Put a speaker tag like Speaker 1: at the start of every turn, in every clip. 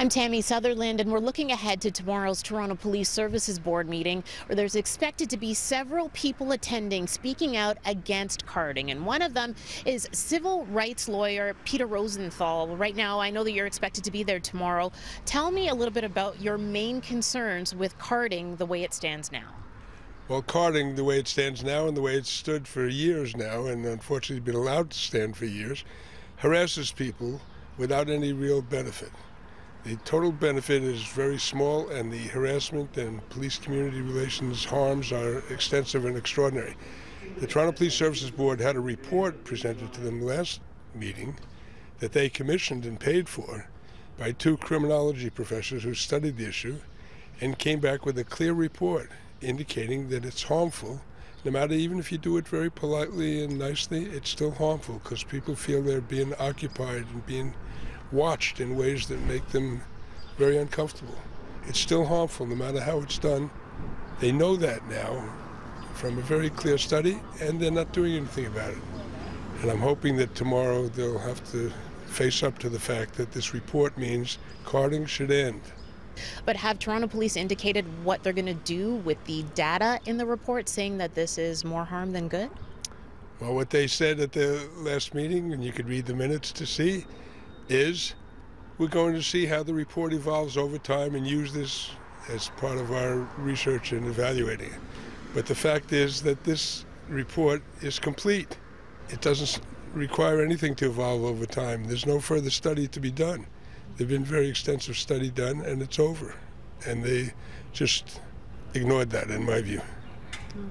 Speaker 1: I'm Tammy Sutherland, and we're looking ahead to tomorrow's Toronto Police Services Board meeting, where there's expected to be several people attending speaking out against carding. And one of them is civil rights lawyer Peter Rosenthal. Right now, I know that you're expected to be there tomorrow. Tell me a little bit about your main concerns with carding the way it stands now.
Speaker 2: Well, carding the way it stands now and the way it's stood for years now, and unfortunately been allowed to stand for years, harasses people without any real benefit. The total benefit is very small, and the harassment and police community relations harms are extensive and extraordinary. The Toronto Police Services Board had a report presented to them last meeting that they commissioned and paid for by two criminology professors who studied the issue and came back with a clear report indicating that it's harmful. No matter even if you do it very politely and nicely, it's still harmful because people feel they're being occupied and being watched in ways that make them very uncomfortable. It's still harmful no matter how it's done. They know that now from a very clear study, and they're not doing anything about it. And I'm hoping that tomorrow they'll have to face up to the fact that this report means carding should end.
Speaker 1: But have Toronto Police indicated what they're going to do with the data in the report saying that this is more harm than good?
Speaker 2: Well, what they said at the last meeting, and you could read the minutes to see, is we're going to see how the report evolves over time and use this as part of our research and evaluating it. But the fact is that this report is complete. It doesn't require anything to evolve over time. There's no further study to be done. There's been very extensive study done and it's over. And they just ignored that in my view.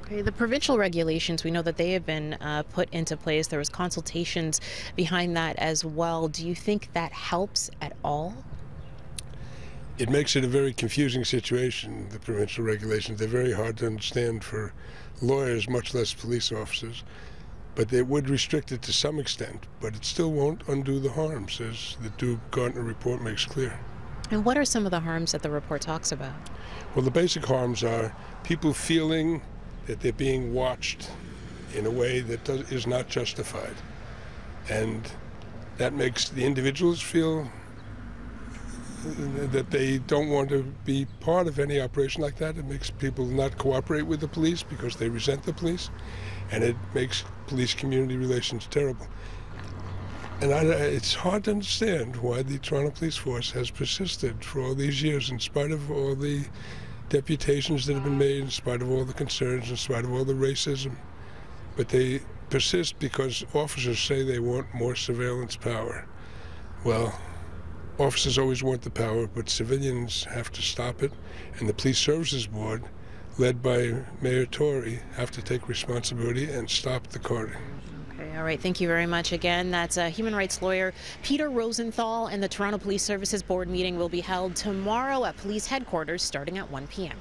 Speaker 1: Okay, the provincial regulations, we know that they have been uh, put into place. There was consultations behind that as well. Do you think that helps at all?
Speaker 2: It makes it a very confusing situation, the provincial regulations. They're very hard to understand for lawyers, much less police officers. But they would restrict it to some extent, but it still won't undo the harms, as the Doob Gartner report makes clear.
Speaker 1: And what are some of the harms that the report talks about?
Speaker 2: Well, the basic harms are people feeling that they're being watched in a way that does, is not justified. And that makes the individuals feel that they don't want to be part of any operation like that. It makes people not cooperate with the police because they resent the police, and it makes police community relations terrible. And I, it's hard to understand why the Toronto Police Force has persisted for all these years, in spite of all the deputations that have been made, in spite of all the concerns, in spite of all the racism. But they persist because officers say they want more surveillance power. Well, officers always want the power, but civilians have to stop it. And the Police Services Board, led by Mayor Tory, have to take responsibility and stop the carding.
Speaker 1: Okay, all right. Thank you very much again. That's a human rights lawyer Peter Rosenthal, and the Toronto Police Services Board meeting will be held tomorrow at police headquarters starting at 1 p.m.